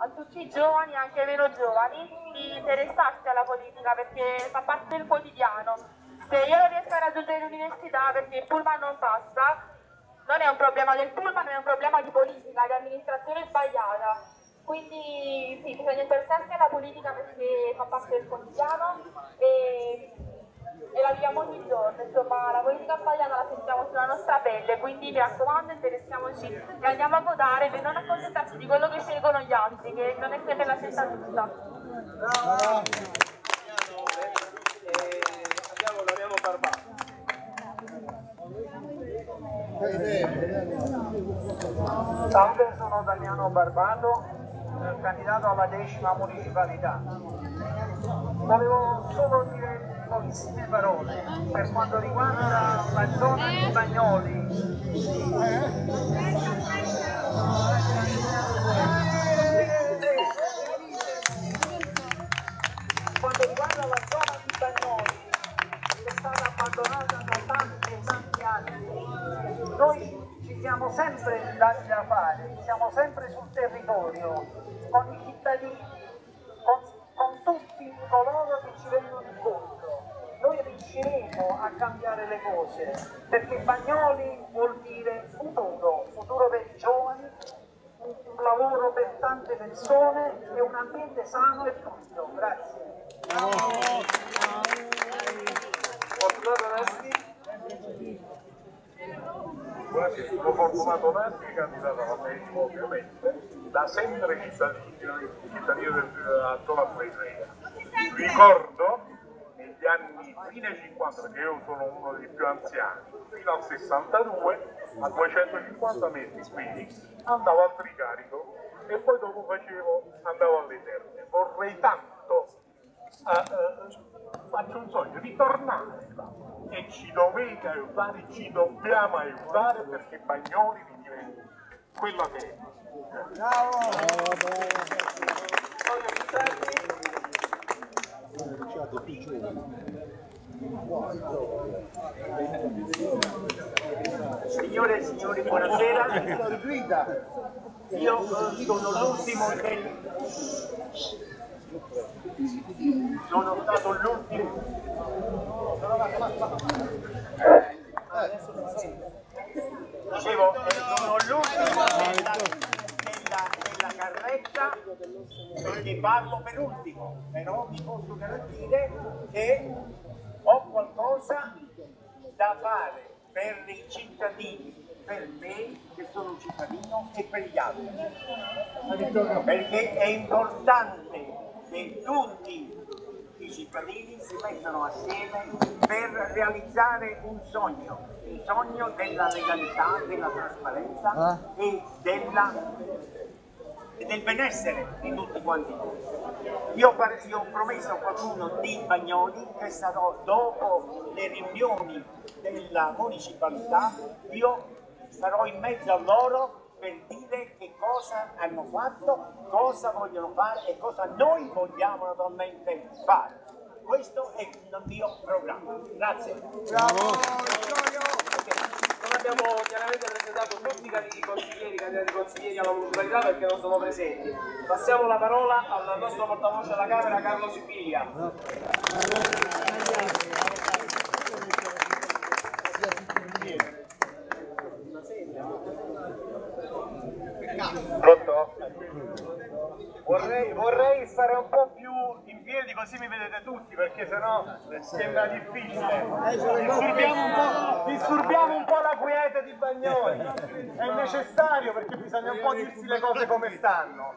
a tutti i giovani, anche meno giovani, di interessarsi alla politica perché fa parte del quotidiano. Se io non riesco a raggiungere l'università perché il pullman non passa, non è un problema del pullman, è un problema di politica, di amministrazione sbagliata. Quindi sì, bisogna interessarsi alla politica perché fa parte del quotidiano e e la viviamo ogni giorno, insomma la politica sbagliata la sentiamo sulla nostra pelle, quindi mi raccomando interessiamoci e andiamo a votare per non accontentarci di quello che scelgono gli altri, che non è sempre la scelta giusta. Bravo. Abbiamo Barbano. Salve, sono Damiano Barbato, candidato alla decima municipalità. Volevo solo dire pochissime parole per quanto riguarda la zona di Bagnoli. Quanto riguarda la zona di Bagnoli, che è stata abbandonata da tanti e tanti anni, noi ci siamo sempre dati da fare, siamo sempre sul territorio, con i cittadini, con, con tutti coloro che ci vengono riusciremo a cambiare le cose, perché Bagnoli vuol dire futuro, futuro per i giovani, un, lavoro per tante persone e un ambiente sano e fluido. Grazie. Fortunato Nasti. Buonasera, Fortunato Nasti, candidato alla Pesco ovviamente, da sempre cittadino, cittadino della zona Fresia. Ricordo negli anni fine 50, perché io sono uno dei più anziani, fino al 62, a 250 metri, quindi andavo al tricarico e poi dopo facevo, andavo alle terme. Vorrei tanto, uh, uh, faccio un sogno, ritornare e ci dovete aiutare, ci dobbiamo aiutare perché Bagnoli diventi quello che è. Ciao! Signore e signori, buonasera. Io sono l'ultimo del... Sono stato l'ultimo... Dicevo, sono l'ultimo della, della, della carretta perché parlo per ultimo, però vi posso garantire che ho qualcosa da fare per i cittadini, per me che sono un cittadino e per gli altri. Perché è importante che tutti i cittadini si mettano assieme per realizzare un sogno, il sogno della legalità, della trasparenza e della e del benessere di tutti quanti noi. Io, io, ho promesso a qualcuno di Bagnoli che sarò dopo le riunioni della municipalità, io sarò in mezzo a loro per dire che cosa hanno fatto, cosa vogliono fare e cosa noi vogliamo naturalmente fare. Questo è il mio programma. Grazie. Bravo! Non abbiamo chiaramente presentato tutti i consiglieri, i candidati consiglieri alla municipalità perché non sono presenti. Passiamo la parola al nostro portavoce alla Camera, Carlo Sibilia. Pronto? Vorrei, vorrei, stare un po' più in piedi così mi vedete tutti perché sennò sembra difficile. Disturbiamo un po', disturbiamo un po la quiete di Bagnoli. È necessario perché bisogna un po' dirsi le cose come stanno.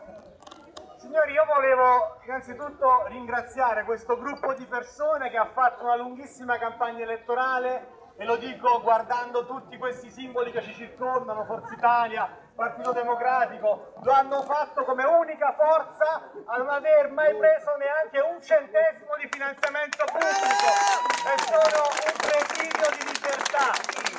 Signori, io volevo innanzitutto ringraziare questo gruppo di persone che ha fatto una lunghissima campagna elettorale e lo dico guardando tutti questi simboli che ci circondano, Forza Italia, Partito Democratico, lo hanno fatto come unica forza a non aver mai preso neanche un centesimo di finanziamento pubblico. E sono un presidio di libertà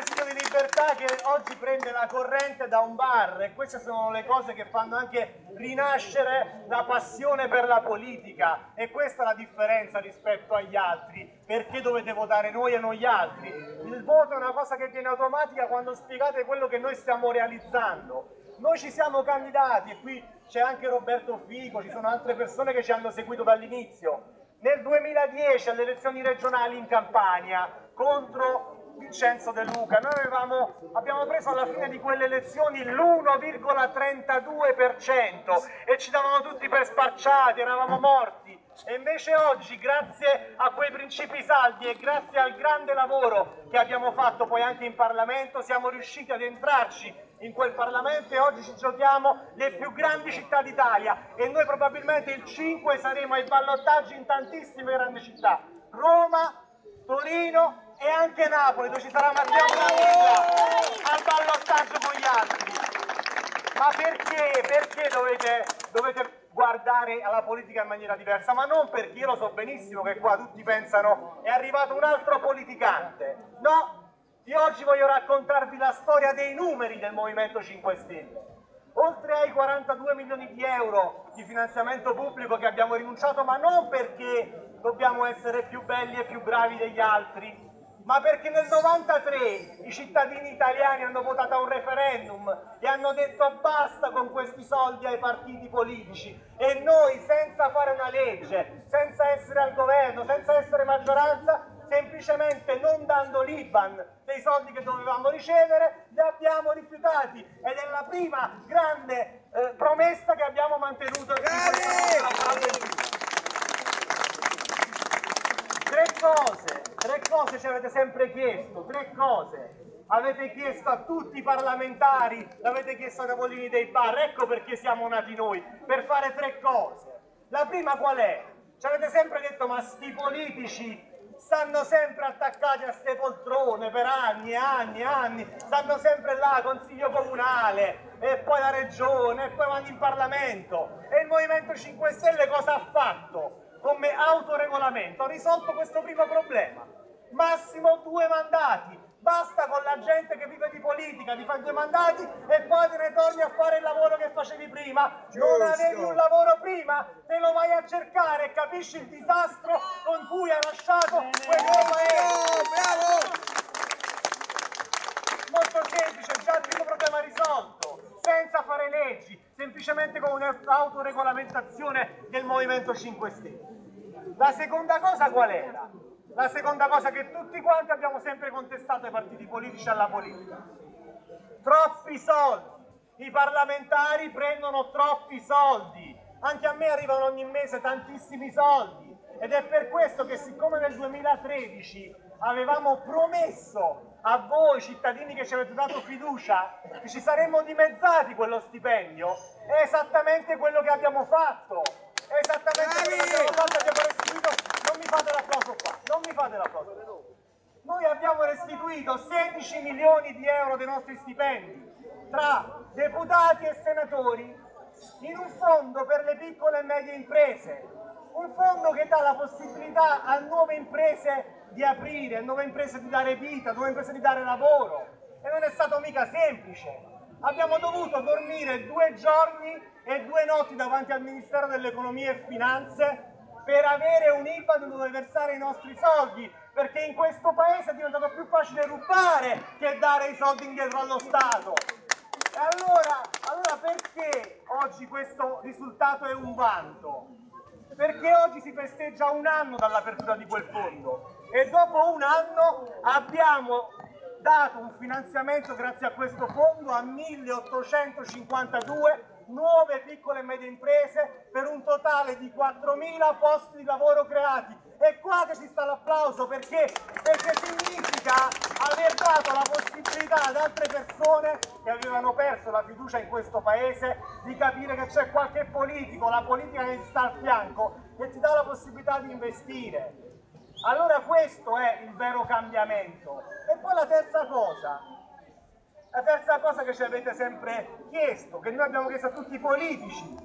presidio di libertà che oggi prende la corrente da un bar. E queste sono le cose che fanno anche rinascere la passione per la politica. E questa è la differenza rispetto agli altri. Perché dovete votare noi e non gli altri? Il voto è una cosa che viene automatica quando spiegate quello che noi stiamo realizzando. Noi ci siamo candidati e qui c'è anche Roberto Fico, ci sono altre persone che ci hanno seguito dall'inizio. Nel 2010 alle elezioni regionali in Campania contro Vincenzo De Luca, noi avevamo, abbiamo preso alla fine di quelle elezioni l'1,32% e ci davano tutti per spacciati, eravamo morti. E invece oggi, grazie a quei principi saldi e grazie al grande lavoro che abbiamo fatto poi anche in Parlamento, siamo riusciti ad entrarci in quel Parlamento e oggi ci giochiamo le più grandi città d'Italia e noi probabilmente il 5 saremo ai ballottaggi in tantissime grandi città. Roma, Torino e anche Napoli, dove ci sarà Matteo Gravina al ballottaggio con gli altri. Ma perché, perché dovete, dovete guardare alla politica in maniera diversa? Ma non perché io lo so benissimo che qua tutti pensano è arrivato un altro politicante. No, io oggi voglio raccontarvi la storia dei numeri del Movimento 5 Stelle. Oltre ai 42 milioni di euro di finanziamento pubblico che abbiamo rinunciato, ma non perché dobbiamo essere più belli e più bravi degli altri, ma perché nel 93 i cittadini italiani hanno votato a un referendum e hanno detto basta con questi soldi ai partiti politici? E noi senza fare una legge, senza essere al governo, senza essere maggioranza, semplicemente non dando l'IBAN dei soldi che dovevamo ricevere, li abbiamo rifiutati. Ed è la prima grande eh, promessa che abbiamo mantenuto in Tre cose, tre cose ci avete sempre chiesto, tre cose. Avete chiesto a tutti i parlamentari, l'avete chiesto ai tavolini dei bar, ecco perché siamo nati noi, per fare tre cose. La prima qual è? Ci avete sempre detto ma sti politici stanno sempre attaccati a ste poltrone per anni e anni e anni, stanno sempre là, consiglio comunale, e poi la regione, e poi vanno in Parlamento. E il Movimento 5 Stelle cosa ha fatto? Come autoregolamento ha risolto questo primo problema. Massimo due mandati, Basta con la gente che vive di politica, ti fai due mandati e poi te ne torni a fare il lavoro che facevi prima. Giusto. Non avevi un lavoro prima, te lo vai a cercare e capisci il disastro con cui hai lasciato questo paese. Bravo! Molto semplice, già il primo problema risolto, senza fare leggi, semplicemente con un'autoregolamentazione del Movimento 5 Stelle. La seconda cosa qual era? La seconda cosa che tutti quanti abbiamo sempre contestato ai partiti politici e alla politica. Troppi soldi. I parlamentari prendono troppi soldi. Anche a me arrivano ogni mese tantissimi soldi. Ed è per questo che siccome nel 2013 avevamo promesso a voi cittadini che ci avete dato fiducia che ci saremmo dimezzati quello stipendio, è esattamente quello che abbiamo fatto. È esattamente quello che abbiamo fatto, abbiamo restituito non mi fate l'applauso qua, non mi fate l'applauso. Noi abbiamo restituito 16 milioni di euro dei nostri stipendi tra deputati e senatori in un fondo per le piccole e medie imprese, un fondo che dà la possibilità a nuove imprese di aprire, nuove imprese di dare vita, nuove imprese di dare lavoro. E non è stato mica semplice. Abbiamo dovuto dormire due giorni e due notti davanti al Ministero dell'Economia e Finanze per avere un IBAN dove versare i nostri soldi, perché in questo paese è diventato più facile rubare che dare i soldi indietro allo Stato. E allora, allora perché oggi questo risultato è un vanto? Perché oggi si festeggia un anno dall'apertura di quel fondo e dopo un anno abbiamo dato un finanziamento grazie a questo fondo a 1852 nuove piccole e medie imprese per un totale di 4.000 posti di lavoro creati. E qua che ci sta l'applauso perché? Perché significa aver dato la possibilità ad altre persone che avevano perso la fiducia in questo paese di capire che c'è qualche politico, la politica che ti sta al fianco, che ti dà la possibilità di investire. Allora questo è il vero cambiamento. E poi la terza cosa, la terza cosa che ci avete sempre chiesto, che noi abbiamo chiesto a tutti i politici,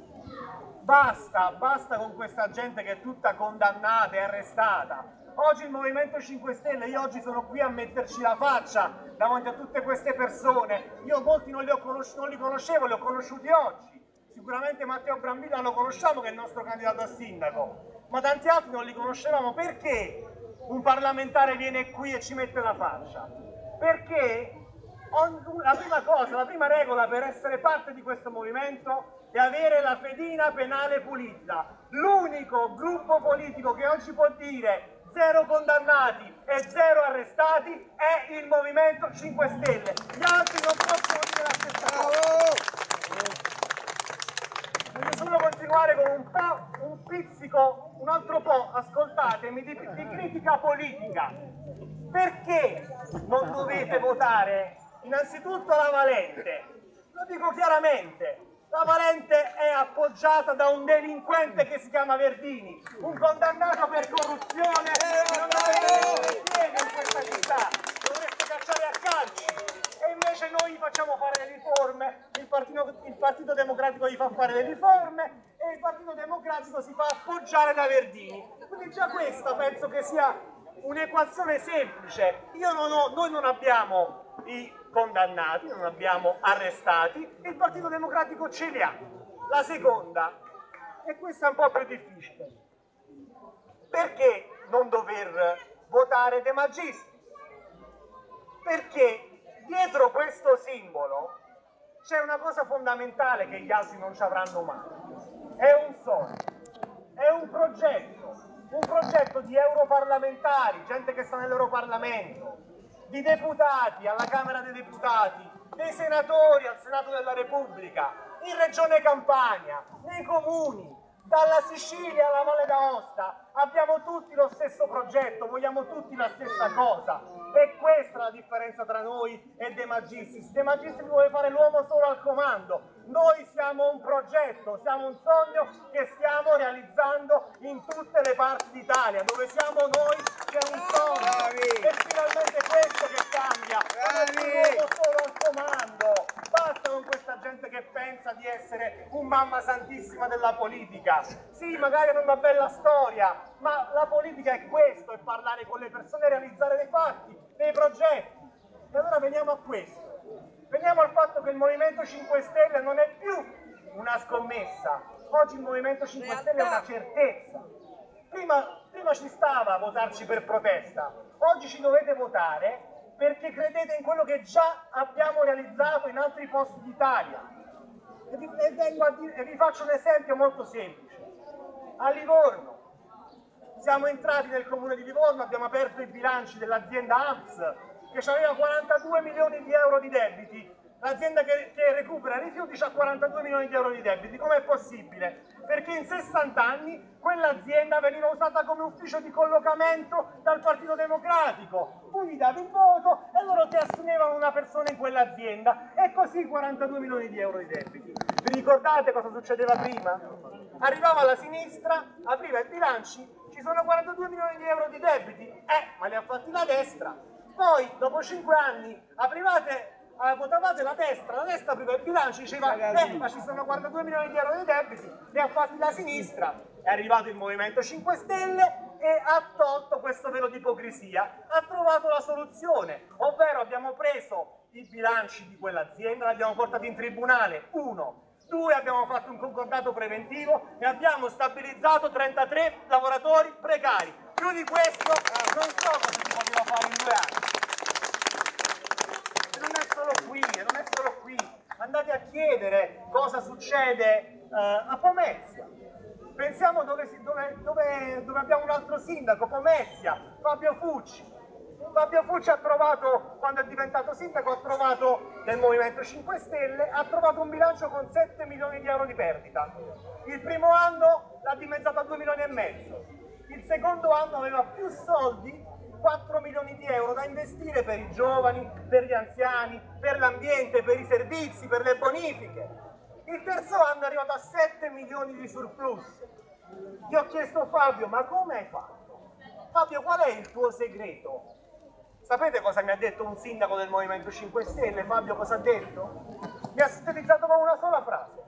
basta, basta con questa gente che è tutta condannata e arrestata. Oggi il Movimento 5 Stelle, io oggi sono qui a metterci la faccia davanti a tutte queste persone. Io molti non li, non li conoscevo, li ho conosciuti oggi. Sicuramente Matteo Brambilla lo conosciamo che è il nostro candidato a sindaco, ma tanti altri non li conoscevamo. Perché un parlamentare viene qui e ci mette la faccia? Perché la prima cosa, la prima regola per essere parte di questo movimento è avere la fedina penale pulita. L'unico gruppo politico che oggi può dire zero condannati e zero arrestati è il Movimento 5 Stelle. Gli altri non possono dire la stessa cosa. Voglio continuare con un po', un pizzico, un altro po', ascoltatemi, di, di critica politica. Perché non dovete votare innanzitutto la Valente? Lo dico chiaramente, la Valente è appoggiata da un delinquente che si chiama Verdini, un condannato per corruzione che non avete piede in questa città, dovreste cacciare a calci. Invece noi gli facciamo fare le riforme, il partito, il partito Democratico gli fa fare le riforme e il Partito Democratico si fa appoggiare da Verdini. Quindi già questa penso che sia un'equazione semplice. Non ho, noi non abbiamo i condannati, non abbiamo arrestati, il Partito Democratico ce li ha. La seconda, e questa è un po' più difficile, perché non dover votare De Magistris? Perché dietro questo simbolo c'è una cosa fondamentale che gli altri non ci avranno mai. È un sogno, è un progetto, un progetto di europarlamentari, gente che sta nell'Europarlamento, di deputati alla Camera dei Deputati, dei senatori al Senato della Repubblica, in Regione Campania, nei comuni, dalla Sicilia alla Valle d'Aosta, abbiamo tutti lo stesso progetto, vogliamo tutti la stessa cosa. E questa è la differenza tra noi e De Magistris. De Magistris vuole fare l'uomo solo al comando. Noi siamo un progetto, siamo un sogno che stiamo realizzando in tutte le parti d'Italia. Dove siamo noi c'è un sogno. E finalmente questo che cambia. Non solo al comando. Basta con questa gente che pensa di essere un mamma santissima della politica. Sì, magari è una bella storia, ma la politica è questo, è parlare con le persone, realizzare dei fatti, dei progetti. E allora veniamo a questo. Veniamo al fatto che il Movimento 5 Stelle non è più una scommessa. Oggi il Movimento 5 Stelle è una certezza. Prima, prima ci stava a votarci per protesta, oggi ci dovete votare perché credete in quello che già abbiamo realizzato in altri posti d'Italia. E e, e vi faccio un esempio molto semplice. A Livorno, siamo entrati nel comune di Livorno, abbiamo aperto i bilanci dell'azienda AMS che aveva 42 milioni di euro di debiti, l'azienda che, che, recupera rifiuti ha 42 milioni di euro di debiti, com'è possibile? Perché in 60 anni quell'azienda veniva usata come ufficio di collocamento dal Partito Democratico, tu gli davi il voto e loro ti assumevano una persona in quell'azienda e così 42 milioni di euro di debiti. Vi ricordate cosa succedeva prima? Arrivava la sinistra, apriva i bilanci, ci sono 42 milioni di euro di debiti, eh, ma li ha fatti la destra. Poi, dopo 5 anni, aprivate Uh, votavate la destra, la destra apriva il bilancio diceva eh, ma ci sono 42 milioni di euro di debiti, li ha fatti la sinistra, è arrivato il Movimento 5 Stelle e ha tolto questo velo di ipocrisia, ha trovato la soluzione, ovvero abbiamo preso i bilanci di quell'azienda, li abbiamo portati in tribunale, uno, Due, abbiamo fatto un concordato preventivo e abbiamo stabilizzato 33 lavoratori precari. Più di questo non so cosa si poteva fare in due anni. E non è solo qui, e non è solo qui. Andate a chiedere cosa succede uh, a Pomezia. Pensiamo dove, dove, dove, dove abbiamo un altro sindaco, Pomezia, Fabio Fucci Fabio Fucci ha trovato, quando è diventato sindaco, ha trovato nel Movimento 5 Stelle, ha trovato un bilancio con 7 milioni di euro di perdita. Il primo anno l'ha dimezzato a 2 milioni e mezzo. Il secondo anno aveva più soldi, 4 milioni di euro da investire per i giovani, per gli anziani, per l'ambiente, per i servizi, per le bonifiche. Il terzo anno è arrivato a 7 milioni di surplus. Ti ho chiesto Fabio, ma come hai fatto? Fabio, qual è il tuo segreto? Sapete cosa mi ha detto un sindaco del Movimento 5 Stelle? Fabio cosa ha detto? Mi ha sintetizzato con una sola frase.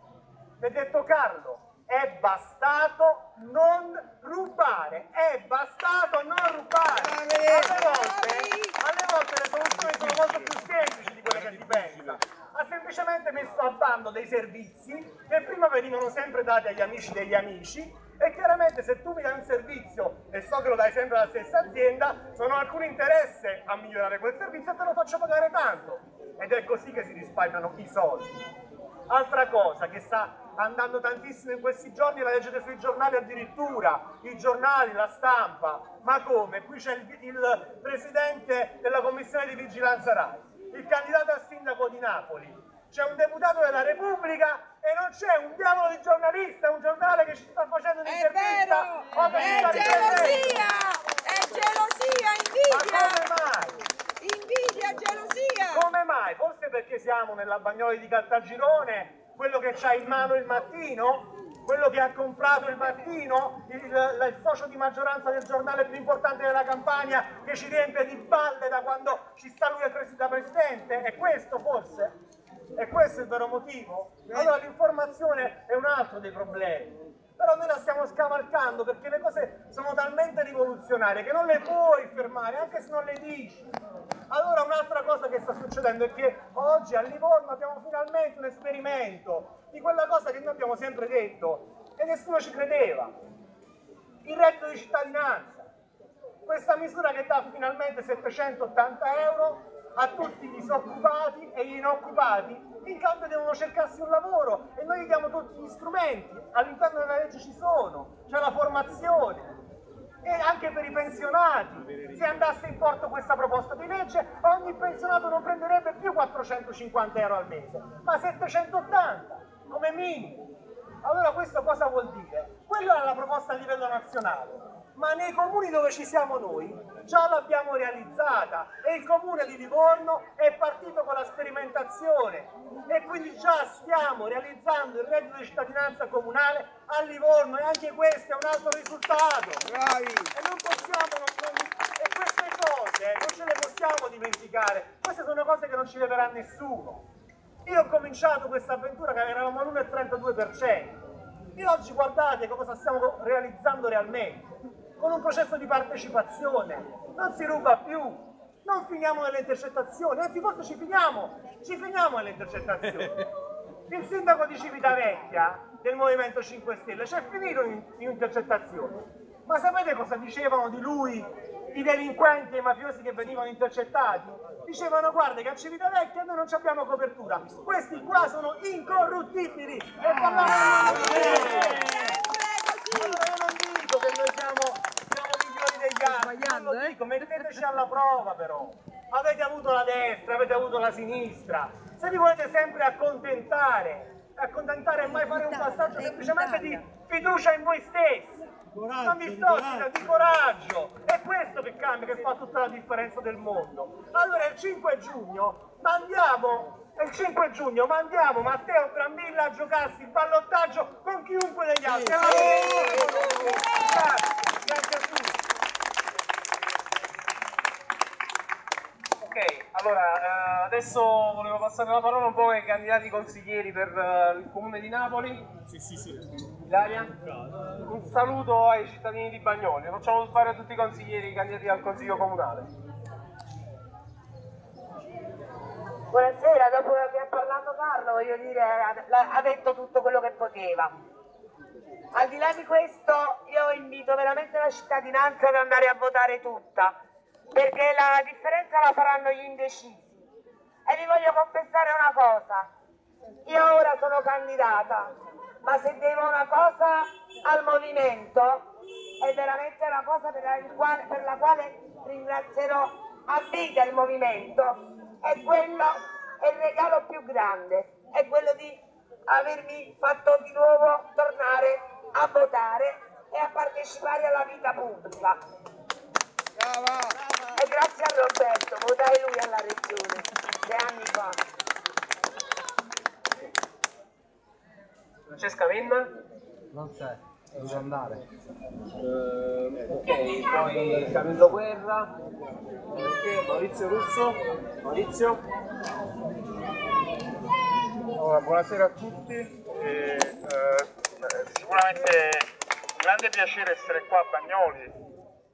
Mi ha detto Carlo, è bastato non rubare, è bastato non rubare. Alle volte, alle volte le soluzioni sono molto più semplici di quelle che si pensa. Ha semplicemente messo a bando dei servizi che prima venivano sempre dati agli amici degli amici e chiaramente se tu mi dai un servizio e so che lo dai sempre alla stessa azienda, non ho alcun interesse a migliorare quel servizio e te lo faccio pagare tanto. ed è così che si risparmiano i soldi. Altra cosa che sta andando tantissimo in questi giorni, la leggete sui giornali addirittura, i giornali, la stampa, ma come? Qui c'è il, il presidente della commissione di vigilanza RAI, il candidato al sindaco di Napoli, c'è un deputato della Repubblica e non c'è un diavolo di giornalista, un giornale che ci sta facendo È un'intervista vero! È sta riprendendo. gelosia! È gelosia, Ma come invidia! mai? Invidia, gelosia! Come mai? Forse perché siamo nella Bagnoli di Caltagirone, quello che c'ha in mano il mattino, quello che ha comprato il mattino, il, il socio di maggioranza del giornale più importante della campagna che ci riempie di balle da quando ci sta lui da presidente? È questo forse? È questo il vero motivo? Allora l'informazione è un altro dei problemi. Però noi la stiamo scavalcando perché le cose sono talmente rivoluzionarie che non le puoi fermare, anche se non le dici. Allora un'altra cosa che sta succedendo è che oggi a Livorno abbiamo finalmente un esperimento di quella cosa che noi abbiamo sempre detto e nessuno ci credeva. Il reddito di cittadinanza. Questa misura che dà finalmente 780 euro a tutti i disoccupati e gli inoccupati in cambio devono cercarsi un lavoro e noi gli diamo tutti gli strumenti, all'interno della legge ci sono, c'è la formazione e anche per i pensionati. Se andasse in porto questa proposta di legge, ogni pensionato non prenderebbe più 450 euro al mese, ma 780 come minimo. Allora questo cosa vuol dire? Quella è la proposta a livello nazionale, ma nei comuni dove ci siamo noi già l'abbiamo realizzata e il comune di Livorno è partito con la sperimentazione e quindi già stiamo realizzando il reddito di cittadinanza comunale a Livorno e anche questo è un altro risultato. E non possiamo, non- non- e queste cose non ce le possiamo dimenticare, queste sono cose che non ci leverà nessuno. Io ho cominciato questa avventura che eravamo all'1,32%. E oggi guardate cosa stiamo realizzando realmente, con un processo di partecipazione. Non si ruba più, non finiamo nelle intercettazioni, anzi forse ci finiamo, ci finiamo nelle intercettazioni. Il sindaco di Civitavecchia del Movimento 5 Stelle c'è finito in, in intercettazioni. Ma sapete cosa dicevano di lui i delinquenti e i mafiosi che venivano intercettati? Dicevano guarda che a Civitavecchia noi non ci abbiamo copertura, questi qua sono incorruttibili. E parlavano non dico che noi siamo, siamo migliori degli altri, non lo dico, metteteci alla prova però. Avete avuto la destra, avete avuto la sinistra. Se vi volete sempre accontentare, accontentare e mai fare un passaggio semplicemente di fiducia in voi stessi. Non vi sto dicendo di coraggio, è questo che cambia, che fa tutta la differenza del mondo. Allora il 5 giugno mandiamo 5 giugno mandiamo Matteo Brambilla a giocarsi il ballottaggio con chiunque degli altri. Grazie, grazie a tutti. Ok, allora eh, adesso volevo passare la parola un po' ai candidati consiglieri per eh, il comune di Napoli. Sì, sì, sì. Ilaria? Un saluto ai cittadini di Bagnoli. Facciamo fare a tutti i consiglieri i candidati al consiglio comunale. Buonasera, dopo che ha parlato Carlo, voglio dire, ha, detto tutto quello che poteva. Al di là di questo, io invito veramente la cittadinanza ad andare a votare tutta, perché la differenza la faranno gli indecisi. E vi voglio confessare una cosa, io ora sono candidata, ma se devo una cosa al movimento, è veramente una cosa per la quale, per la quale ringrazierò a vita il movimento, è quello, è il regalo più grande, è quello di avermi fatto di nuovo tornare a votare e a partecipare alla vita pubblica. E grazie a Roberto, votai lui alla regione sei anni fa. Francesca Venna? Non c'è, devo andare. Eh, ok, poi Camillo Guerra. Ok, Maurizio Russo. Maurizio? Allora, buonasera a tutti. E, eh, sicuramente un grande piacere essere qua a Bagnoli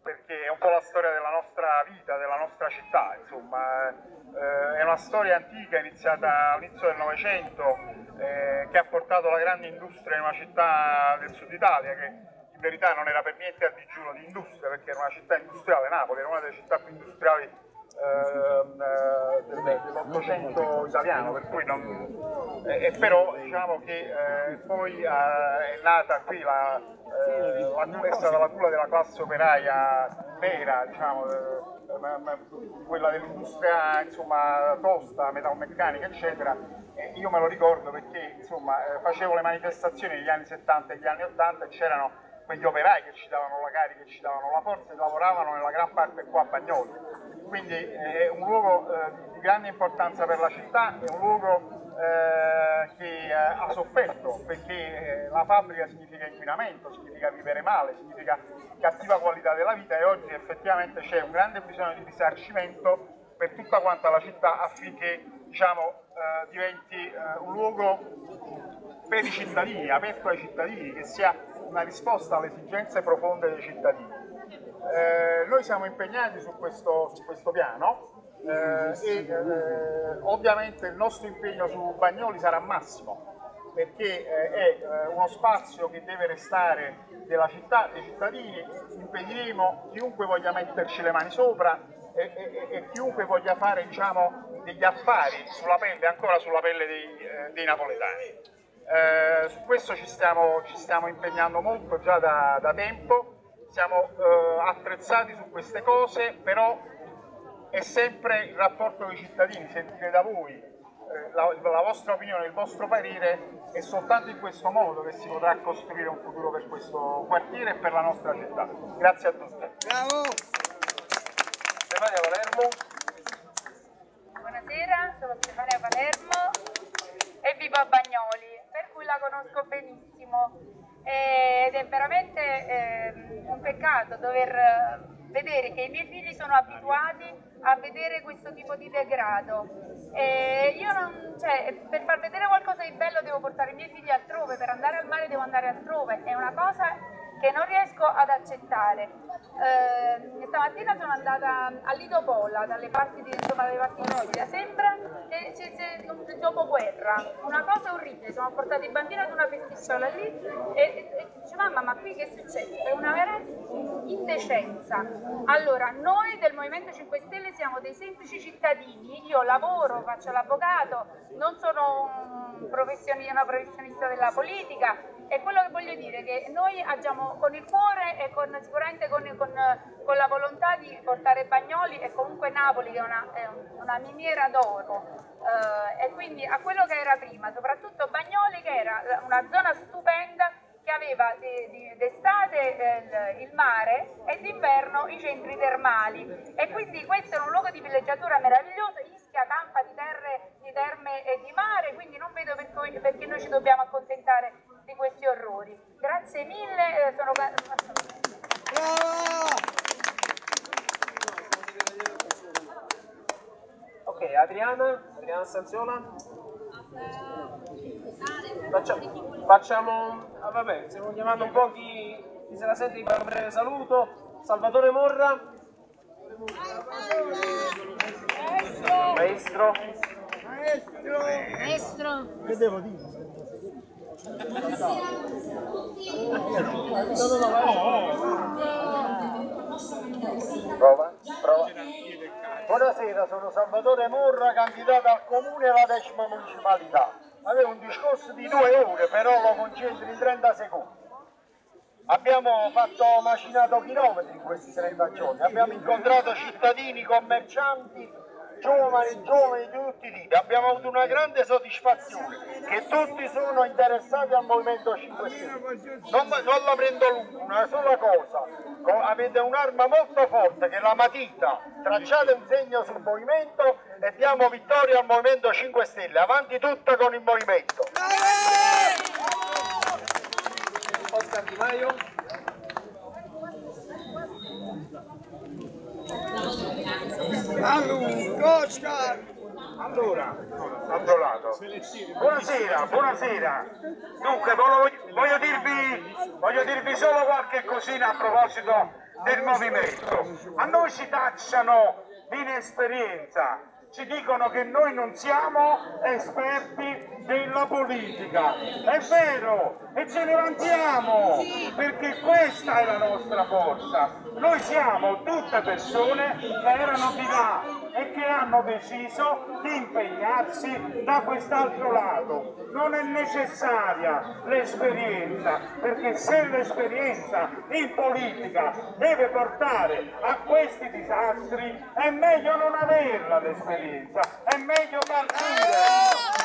perché è un po' la storia della nostra vita, della nostra città, insomma, eh, è una storia antica iniziata all'inizio del Novecento eh, che ha portato la grande industria in una città del sud Italia che verità non era per niente a digiuno di industria perché era una città industriale, Napoli era una delle città più industriali ehm, eh, del- dell'Ottocento italiano, per cui non, eh, però diciamo che eh, poi eh, è nata qui la, eh, la- è stata la culla della classe operaia vera, diciamo, quella dell'industria insomma, tosta, metalmeccanica, eccetera. Io me lo ricordo perché insomma, facevo le manifestazioni negli anni 70 e negli anni 80 e c'erano quegli operai che ci davano la carica, che ci davano la forza lavoravano nella gran parte qua a Bagnoli. Quindi eh, è un luogo eh, di grande importanza per la città, è un luogo eh, che ha sofferto perché la fabbrica significa inquinamento, significa vivere male, significa cattiva qualità della vita e oggi effettivamente c'è un grande bisogno di risarcimento per tutta quanta la città affinché diciamo, diventi un luogo per i cittadini, aperto ai cittadini, che sia una risposta alle esigenze profonde dei cittadini. Eh, noi siamo impegnati su questo, su questo piano eh, e eh, ovviamente il nostro impegno su Bagnoli sarà massimo perché eh, è uno spazio che deve restare della città, dei cittadini, impediremo chiunque voglia metterci le mani sopra e, e- e chiunque voglia fare diciamo, degli affari sulla pelle, ancora sulla pelle dei, dei napoletani. Eh, su questo ci stiamo, ci stiamo impegnando molto già da, da tempo, siamo eh, attrezzati su queste cose, però è sempre il rapporto con i cittadini, sentire da voi eh, la, la vostra opinione, il vostro parere, è soltanto in questo modo che si potrà costruire un futuro per questo quartiere e per la nostra città. Grazie a tutti. Stefania Palermo. Buonasera, sono Stefania Palermo e vivo a Bagnoli, cui la conosco benissimo Eh, ed è veramente ehm, un peccato dover eh, vedere che i miei figli sono abituati a vedere questo tipo di degrado. E io non, cioè, per far vedere qualcosa di bello devo portare i miei figli altrove, per andare al mare devo andare altrove, è una cosa che non riesco ad accettare. Eh, stamattina sono andata a Lido Polla, dalle parti di insomma, dalle parti di Sicilia. Sembra che c'è, un dopoguerra, una cosa orribile. Siamo portati i bambini ad una festiciola lì e, e, e dice mamma ma qui che è successo? È una vera indecenza. Allora, noi del Movimento 5 Stelle siamo dei semplici cittadini, io lavoro, faccio l'avvocato, non sono un una professionista della politica. E quello che voglio dire è che noi agiamo con il cuore e con, sicuramente con, con- con la volontà di portare Bagnoli e comunque Napoli che è una, è una miniera d'oro. Eh, e quindi a quello che era prima, soprattutto Bagnoli che era una zona stupenda che aveva d'estate eh, il mare e d'inverno i centri termali. E quindi questo era un luogo di villeggiatura meraviglioso, Ischia campa di, terre, di terme e di mare, quindi non vedo per cui- perché noi ci dobbiamo accontentare di questi orrori. Grazie mille, eh, sono... Ok, Adriana, Adriana Stanziola. Facciamo, facciamo ah, vabbè, stiamo chiamando un po' chi, chi se la sente di fare un breve saluto. Salvatore Morra. Maestro. Maestro. Che devo dire? Prova? Prova. Buonasera, sono Salvatore Morra, candidato al comune alla decima municipalità. Avevo un discorso di due ore, però lo concentro in 30 secondi. Abbiamo fatto macinato chilometri in questi 30 giorni, abbiamo incontrato cittadini, commercianti, giovani, giovani di tutti i tipi. Abbiamo avuto una grande soddisfazione che tutti sono interessati al Movimento 5 Stelle. Non, non la prendo lungo, una sola cosa, Co- avete un'arma molto forte che è la matita, tracciate un segno sul movimento e diamo vittoria al Movimento 5 Stelle, avanti tutta con il movimento. Oscar Di Maio. Allora, buonasera, buonasera. Dunque, voglio, voglio dirvi, voglio dirvi solo qualche cosina a proposito del movimento. A noi ci tacciano di inesperienza, ci dicono che noi non siamo esperti della politica. È vero, e ce ne vantiamo, perché questa è la nostra forza. Noi siamo tutte persone che erano di là, e che hanno deciso di impegnarsi da quest'altro lato. Non è necessaria l'esperienza, perché se l'esperienza in politica deve portare a questi disastri, è meglio non averla l'esperienza, è meglio partire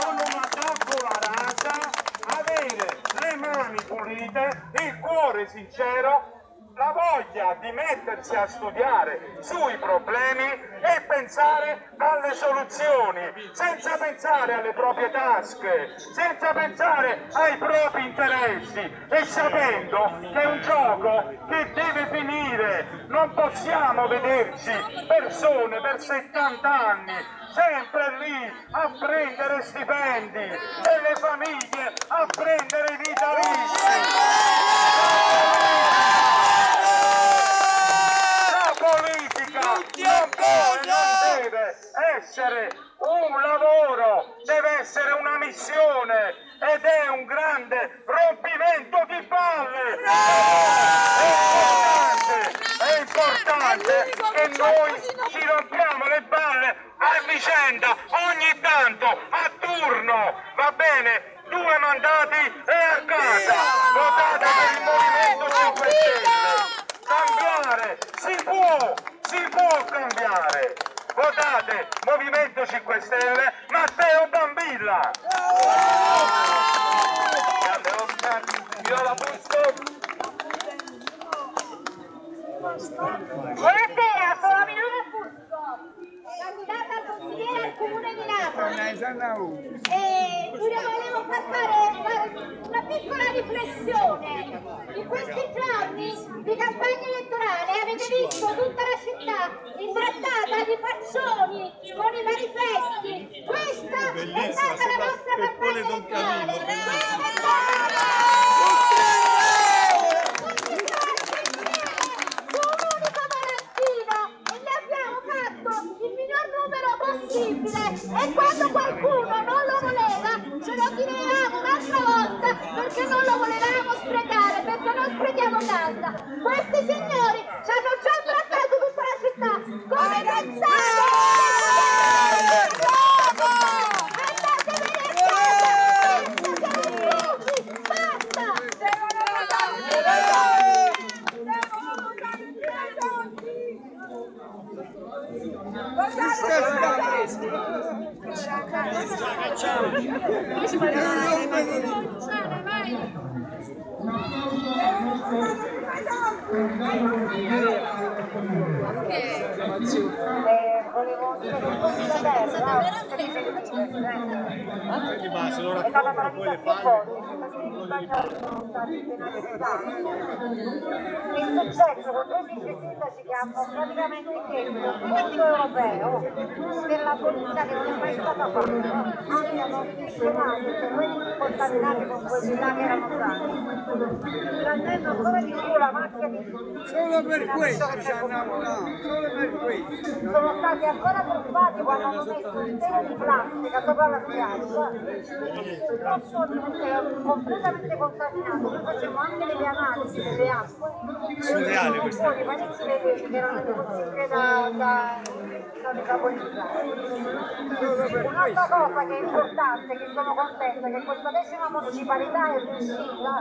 con una tavola rasa, avere le mani pulite, il cuore sincero, la voglia di mettersi a studiare sui problemi e pensare alle soluzioni, senza pensare alle proprie tasche, senza pensare ai propri interessi e sapendo che è un gioco che deve finire. Non possiamo vederci persone per 70 anni sempre lì a prendere stipendi e le famiglie a prendere vitalizi. La politica non deve essere un lavoro, deve essere una missione ed è un grande rompimento di palle. È importante, è importante che noi ci rompiamo le balle a vicenda ogni tanto, a turno, va bene? Due mandati e a casa. Votate per il Movimento 5 Stelle. Cambiare si può. Votate Movimento 5 Stelle, Matteo Bambilla. Viola Busto. Buonasera, sono Milano Fusco, candidata a consigliere al comune di Napoli. E vi volevo far fare una piccola riflessione. In questi giorni di campagna elettorale avete visto tutta la città imbrattata di faccioni con i manifesti. Questa è stata la nostra campagna elettorale. Questa è e quando qualcuno non lo voleva ce lo chiedevamo un'altra volta perché non lo volevamo sprecare sprechiamo carta questi signori ci hanno già trattato tutta la città. Come cazzate andatevene a casa volevo dire è stata tradita più volte, i spagnoli sono stati penalizzati. Il successo con due vice sindaci che hanno praticamente chiesto il fondo europeo della politica che non è mai stata fatta, abbiano sistemato i terreni contaminati con quelli là che erano stati, rendendo ancora di più la macchia di Solo per questo ci andiamo là, solo per questo. sono stati ancora truffati quando hanno messo un telo di plastica sopra la spiaggia il posto è completamente contaminato noi facciamo anche delle analisi delle acque. Surreale questa fuori parecchi veleni che erano possibile da, da, da metabolizzare. Un'altra cosa che è importante che sono contenta è che questa decima municipalità è riuscita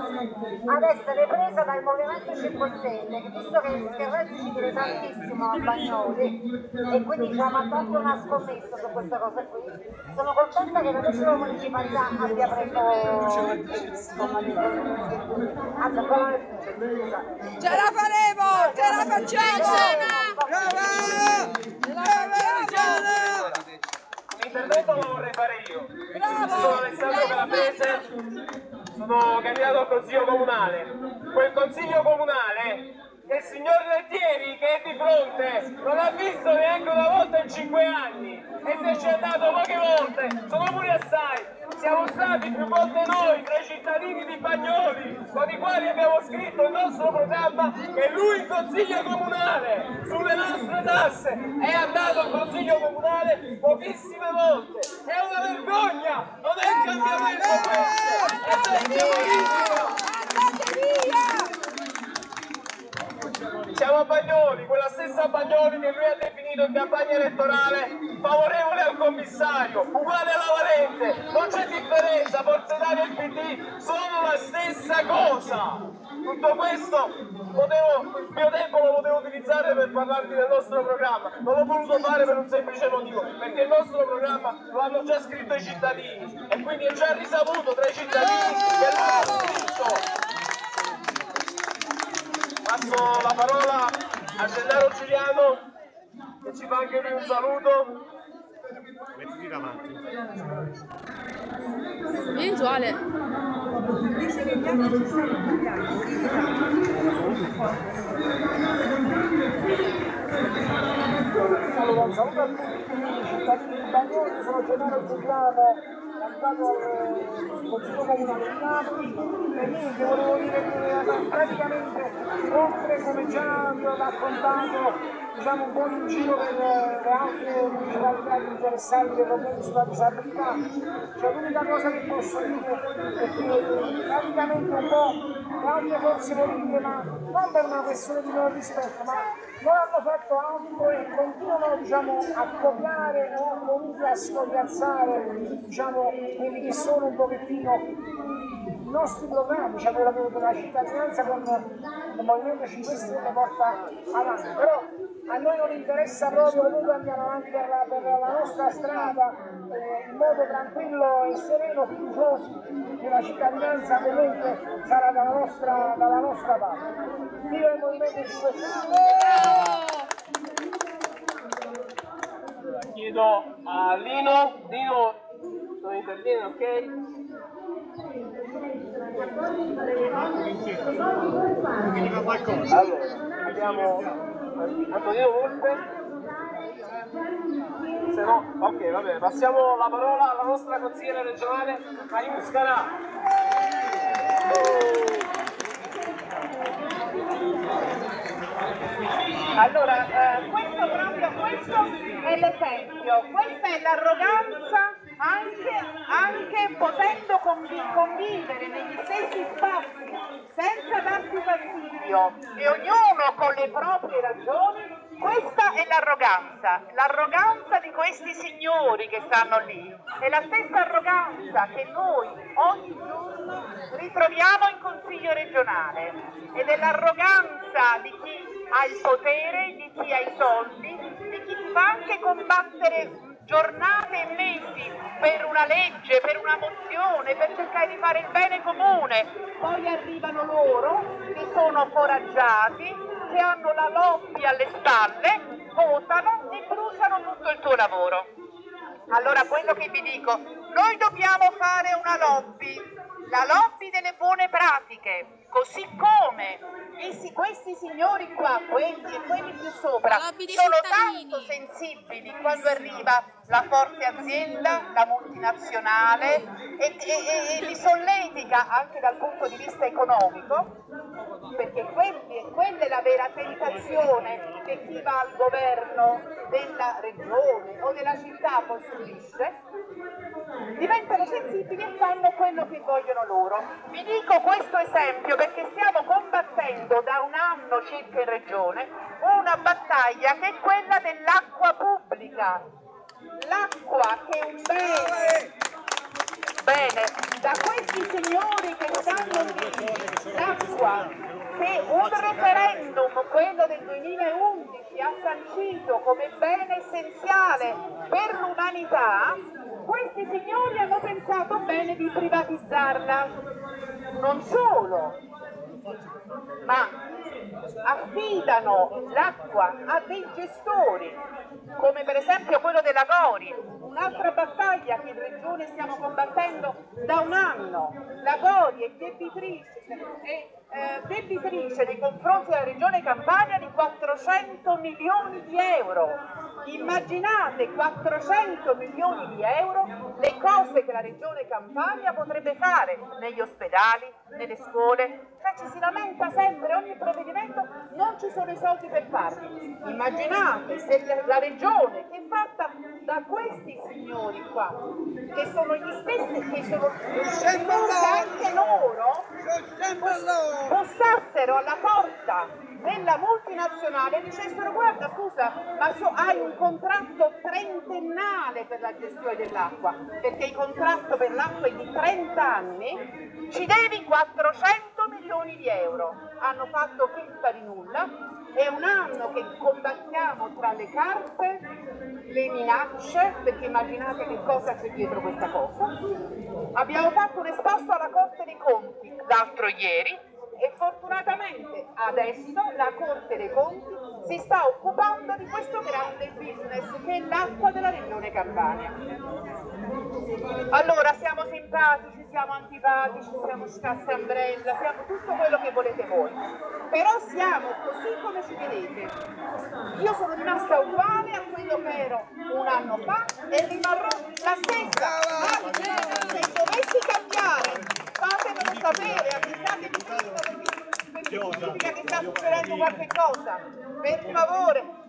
ad essere presa dal Movimento 5 Stelle che visto che Scherrezzi ci tiene tantissimo a Bagnoli e quindi ci ha anche una scommessa su questa cosa qui sono contenta che la decima municipalità abbia preso Ce la faremo, ce la facciamo! Brava! Brava, L'intervento lo vorrei fare io. Sono Alessandro Calabrese, sono candidato al consiglio comunale. Quel consiglio comunale che il signor Lettieri che è di fronte non ha visto neanche una volta in cinque anni e se ci è andato poche volte, sono pure assai. Siamo stati più volte noi, tra i cittadini di Bagnoli, con i quali abbiamo scritto il nostro programma e lui in consiglio comunale, sulle nostre tasse, è andato al consiglio comunale pochissime volte. È una vergogna, non è il cambiamento questo, è vecchia politica. Siamo a Bagnoli, quella stessa Bagnoli che lui ha definito in campagna elettorale favorevole al commissario, uguale alla Valente, non c'è differenza, Forza Italia e PD sono la stessa cosa. Tutto questo potevo, il mio tempo lo potevo utilizzare per parlarvi del nostro programma, non l'ho voluto fare per un semplice motivo, perché il nostro programma lo hanno già scritto i cittadini e quindi è già risaputo tra i cittadini che l'hanno scritto. Passo la parola a Gennaro Giuliano che ci fa anche lui un saluto. Mettiti davanti. Vieni giù Ale. Allora, un saluto a tutti i cittadini spagnoli, sono Gennaro Giuliano, e niente, volevo dire che praticamente oltre come già vi ho raccontato diciamo un po' in giro per le altre municipalità interessate dei problemi sulla disabilità, cioè l'unica cosa che posso dire è che praticamente un po' altre forze politiche, ma non per una questione di non rispetto, ma non hanno fatto altro e continuano diciamo, a copiare o comunque a scopiazzare diciamo, quelli che sono un pochettino i nostri programmi, cioè quello della cittadinanza con il Movimento 5 Stelle porta avanti, però a noi non interessa proprio comunque andiamo avanti per la, per la nostra strada eh, in modo tranquillo e sereno, fiduciosi che la cittadinanza comunque sarà dalla nostra, dalla nostra parte. Viva il Movimento 5 Stelle! Chiedo a Lino, Lino, sono interviene, ok? Allora, abbiamo Antonino Volpe. Se no, ok, vabbè, passiamo la parola alla nostra consigliera regionale, Maria Muscarà. Allora, eh, questo proprio questo è l'esempio, questa è l'arroganza anche, anche potendo convi- convivere negli stessi spazi senza darsi fastidio e ognuno con le proprie ragioni, questa è l'arroganza, l'arroganza di questi signori che stanno lì, è la stessa arroganza che noi ogni giorno ritroviamo in consiglio regionale ed è l'arroganza di chi ha il potere, di chi ha i soldi, di chi fa anche combattere giornate e mesi per una legge, per una mozione, per cercare di fare il bene comune. Poi arrivano loro che sono foraggiati, che hanno la lobby alle spalle, votano e bruciano tutto il tuo lavoro. Allora quello che vi dico, noi dobbiamo fare una lobby, la lobby delle buone pratiche, così come i si- questi signori qua, quelli e quelli più sopra, sono tanto sensibili quando arriva la forte azienda, la multinazionale e, e- e- e li solletica anche dal punto di vista economico, perché quelli- quella è la vera tentazione che chi va al governo della regione o della città poi subisce, diventano sensibili e fanno quello che vogliono loro. Vi dico questo esempio perché stiamo combattendo da un anno circa in regione una battaglia che è quella dell'acqua pubblica. L'acqua che è un bene Bene, da questi signori che stanno lì, l'acqua che un referendum, quello del 2011, ha sancito come bene essenziale per l'umanità, questi signori hanno pensato bene di privatizzarla. Non solo, ma affidano l'acqua a dei gestori, come per esempio quello della Gori, un'altra battaglia che in regione stiamo combattendo da un anno. La Gori è debitrice, è, eh, debitrice nei confronti della regione Campania di 400 milioni di euro. Immaginate 400 milioni di euro le cose che la regione Campania potrebbe fare negli ospedali, nelle scuole. Ci si lamenta sempre, ogni provvedimento non ci sono i soldi per farli. Immaginate se la- regione che è fatta da questi signori qua, che sono gli stessi che sono che anche loro possassero alla porta della multinazionale dicessero guarda scusa ma so- hai un contratto trentennale per la gestione dell'acqua perché il contratto per l'acqua è di 30 anni ci devi 400 milioni di euro. Hanno fatto finta di nulla. È un anno che combattiamo tra le carte le minacce perché immaginate che cosa c'è dietro questa cosa. Abbiamo fatto un esposto alla Corte dei Conti l'altro ieri e fortunatamente adesso la Corte dei Conti si sta occupando di questo grande business che è l'acqua della Regione Campania. Allora siamo simpatici, siamo antipatici, siamo scassambrella, siamo tutto quello che volete voi, però siamo così come ci vedete. Io sono rimasta uguale a quello che ero un anno fa e rimarrò la stessa. Ma se dovessi cambiare, fatemelo sapere, avvisatemi prima perché, significa che sta succedendo qualche cosa. Per favore.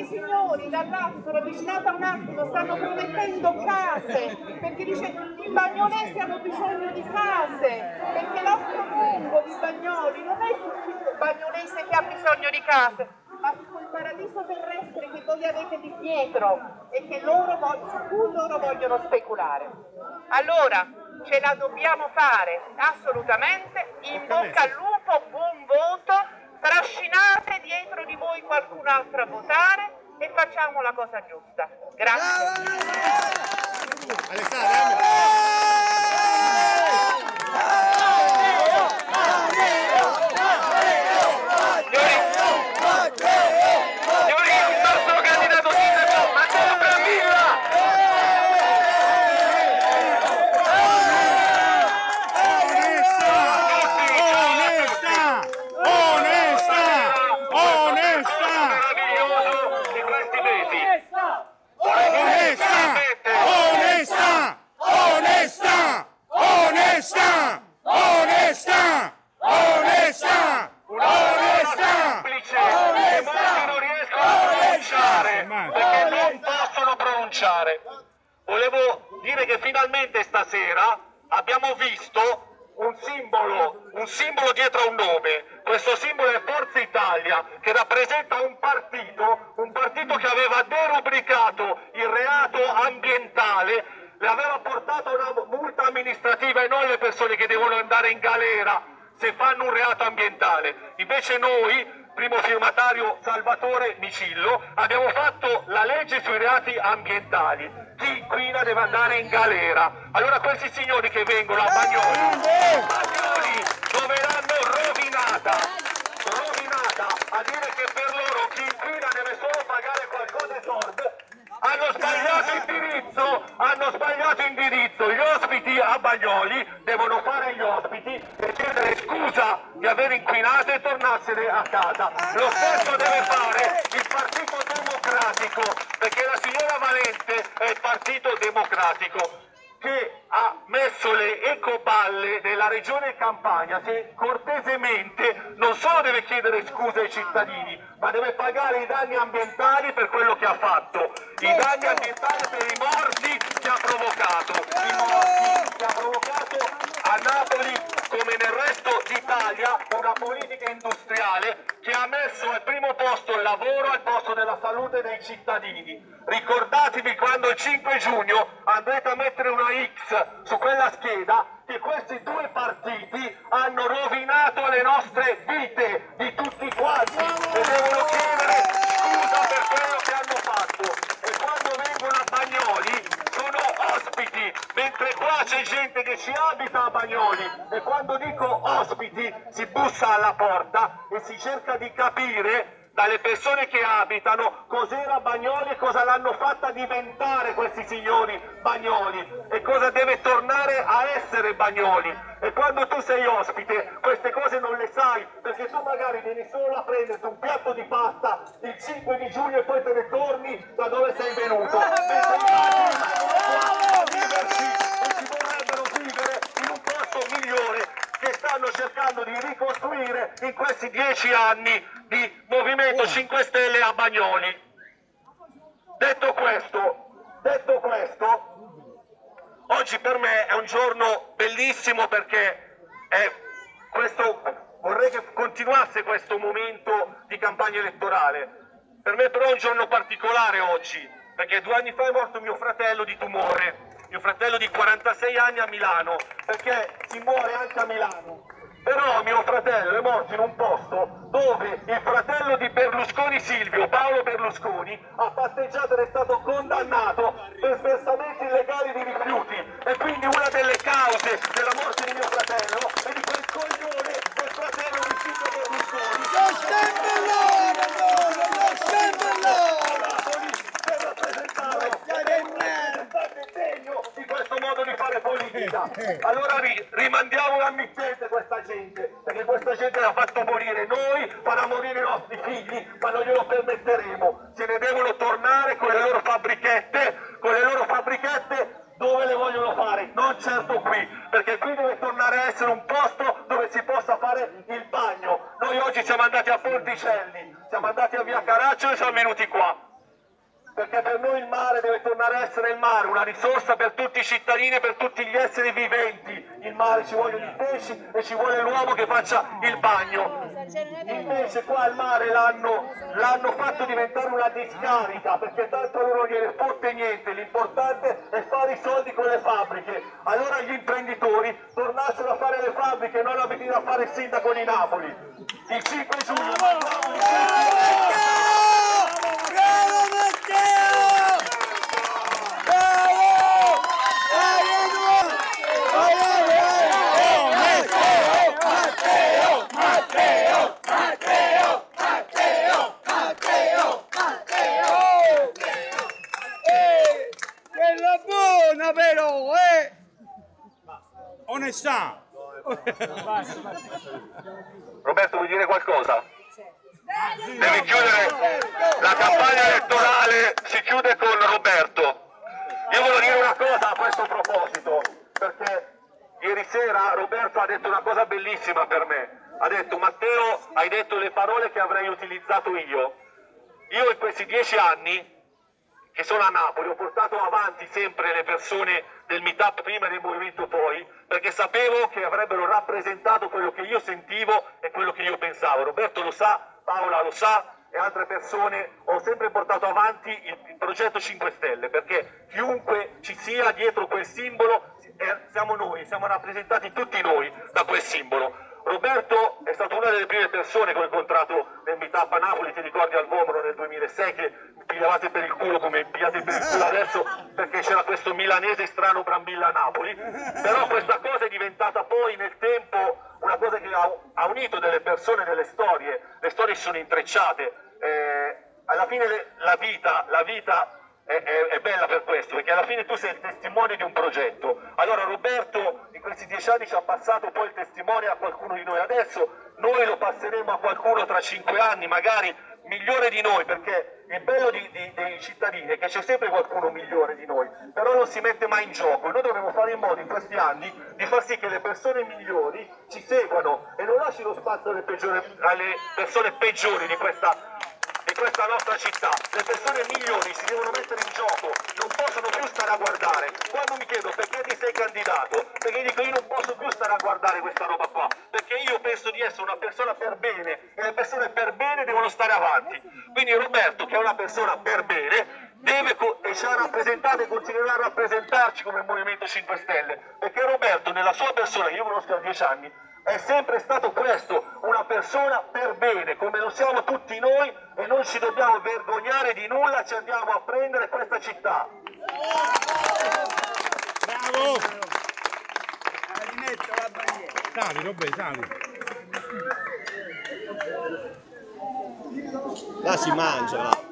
Questi signori dall'alto sono avvicinati a un attimo, stanno promettendo case, perché dice i bagnolesi hanno bisogno di case, perché l'altro mondo di Bagnoli non è il bagnolese che ha bisogno di case, ma quel paradiso terrestre che voi avete di dietro e che loro su cui loro vogliono speculare. Allora, ce la dobbiamo fare assolutamente, in bocca al lupo, buon voto, trascinate dietro di voi qualcun altro a votare e facciamo la cosa giusta. Grazie. Signori, il nostro candidato sindaco Matteo Brambilla! Onesta! Onesta! Onesta! Meraviglioso di questi mesi. Onesta! Onesta! Onesta! Onesta! Onesta! Onesta! Onesta! semplice che molti non riescono a pronunciare perché non possono pronunciare. Volevo dire che stasera abbiamo visto un simbolo, un simbolo dietro a un nome. Questo simbolo è Forza Italia che rappresenta un partito, un partito che aveva derubricato il reato ambientale, le aveva portato una multa amministrativa e non le persone che devono andare in galera se fanno un reato ambientale. Invece noi, primo firmatario Salvatore Micillo, abbiamo fatto la legge sui reati ambientali. Chi inquina deve andare in galera. Allora questi signori che vengono a Bagnoli, Bagnoli dove l'hanno rovinata, rovinata, a dire che per loro chi inquina deve solo pagare qualcosa e sorte, hanno sbagliato indirizzo, hanno sbagliato indirizzo, gli ospiti a Bagnoli devono fare gli ospiti e chiedere scusa di aver inquinato e tornarsene a casa. Lo stesso deve fare il Partito Democratico, perché la signora Valente è il Partito Democratico che ha messo le ecoballe della regione Campania se cortesemente non solo deve chiedere scusa ai cittadini, ma deve pagare i danni ambientali per quello che ha fatto, i danni ambientali per i morti che ha provocato, i morti che ha provocato a Napoli come nel resto d'Italia una politica industriale che ha messo al primo posto il lavoro al posto della salute dei cittadini. Ricordatevi quando il 5 giugno andrete a mettere una X su quella scheda che questi due partiti hanno rovinato le nostre vite di tutti quanti e devono chiedere scusa per quello che hanno fatto. E quando vengono a Bagnoli sono ospiti, mentre qua c'è gente che ci abita a Bagnoli e quando dico ospiti si bussa alla porta e si cerca di capire dalle persone che abitano cos'era Bagnoli e cosa l'hanno fatta diventare questi signori Bagnoli? E cosa deve tornare a essere Bagnoli? E quando tu sei ospite queste cose non le sai perché tu magari vieni solo a prenderti un piatto di pasta il 5 di giugno e poi te ne torni da dove sei venuto. Mentre gli altri rimangono qua a viverci e si vorrebbero vivere in un posto migliore che stanno cercando di ricostruire in questi dieci anni di Movimento 5 Stelle a Bagnoli. Detto questo, detto questo, oggi per me è un giorno bellissimo perché è questo, vorrei che continuasse questo momento di campagna elettorale. Per me però è un giorno particolare oggi, perché due anni fa è morto mio fratello di tumore, mio fratello di 46 anni a Milano, perché si muore anche a Milano. Però mio fratello è morto in un posto dove il fratello di Berlusconi Silvio, Paolo Berlusconi, ha patteggiato ed è stato condannato per sversamenti illegali di rifiuti. E quindi una delle cause della morte di mio fratello è di quel coglione del fratello di Silvio Berlusconi. Lo sempre loro, loro, lo sempre loro! Per rappresentarlo, è degno di questo modo di fare politica. Allora ri- rimandiamo al mittente questa gente, perché questa gente l'ha fatto morire noi, farà morire i nostri figli, ma non glielo permetteremo. Se ne devono tornare con le loro fabbrichette, con le loro fabbrichette dove le vogliono fare, non certo qui, perché qui deve tornare a essere un posto dove si possa fare il bagno. Noi oggi siamo andati a Ponticelli, siamo andati a Via Caracciolo e siamo venuti qua perché per noi il mare deve tornare a essere il mare, una risorsa per tutti i cittadini e per tutti gli esseri viventi. Il mare ci vogliono i pesci e ci vuole l'uomo che faccia il bagno. Invece qua il mare l'hanno, fatto diventare una discarica, perché tanto loro gliene fotte niente, l'importante è fare i soldi con le fabbriche. Allora gli imprenditori tornassero a fare le fabbriche, non a venire a fare il sindaco di Napoli. Il 5 giugno mandiamo il Bravo Matteo! Bravo! Matteo! Matteo! Matteo! Matteo! Matteo! Matteo! Eh, quella buona però, eh! Onestà! Roberto vuoi dire qualcosa? Devi chiudere la campagna elettorale, si chiude con Roberto. Io voglio dire una cosa a questo proposito, perché ieri sera Roberto ha detto una cosa bellissima per me. Ha detto Matteo, hai detto le parole che avrei utilizzato io. Io in questi dieci anni che sono a Napoli, ho portato avanti sempre le persone del meetup prima e del movimento poi, perché sapevo che avrebbero rappresentato quello che io sentivo e quello che io pensavo. Roberto lo sa, Paola lo sa e altre persone, ho sempre portato avanti il, il progetto 5 Stelle, perché chiunque ci sia dietro quel simbolo eh, siamo noi, siamo rappresentati tutti noi da quel simbolo. Roberto è stato una delle prime persone che ho incontrato nel meetup a Napoli, ti ricordi al Vomero nel 2006 che mi pigliavate per il culo come pigliate per il culo adesso perché c'era questo milanese strano Brambilla a Napoli, però questa cosa è diventata poi nel tempo una cosa che ha, ha unito delle persone, delle storie, le storie si sono intrecciate, eh, alla fine le- la vita, la vita è, è- è bella per questo, perché alla fine tu sei il testimone di un progetto. Allora Roberto in questi dieci anni ci ha passato poi il testimone a qualcuno di noi, adesso noi lo passeremo a qualcuno tra cinque anni, magari migliore di noi, perché il bello di- di- dei cittadini è che c'è sempre qualcuno migliore di noi, però non si mette mai in gioco. E noi dovremmo fare in modo in questi anni di far sì che le persone migliori ci seguano e non lasciano spazio alle, peggiori- alle persone peggiori di questa questa nostra città. Le persone migliori si devono mettere in gioco, non possono più stare a guardare. Quando mi chiedo perché ti sei candidato, perché dico io non posso più stare a guardare questa roba qua, perché io penso di essere una persona per bene e le persone per bene devono stare avanti. Quindi Roberto, che è una persona per bene, deve e ci ha rappresentato e continuerà a rappresentarci come Movimento 5 Stelle, perché Roberto nella sua persona, io conosco da dieci anni, è sempre stato questo, una persona per bene, come lo siamo tutti noi e non ci dobbiamo vergognare di nulla, ci andiamo a prendere questa città. Bravo! Rimetto la bandiera. Sali, Robè, sali. Là si mangia, là.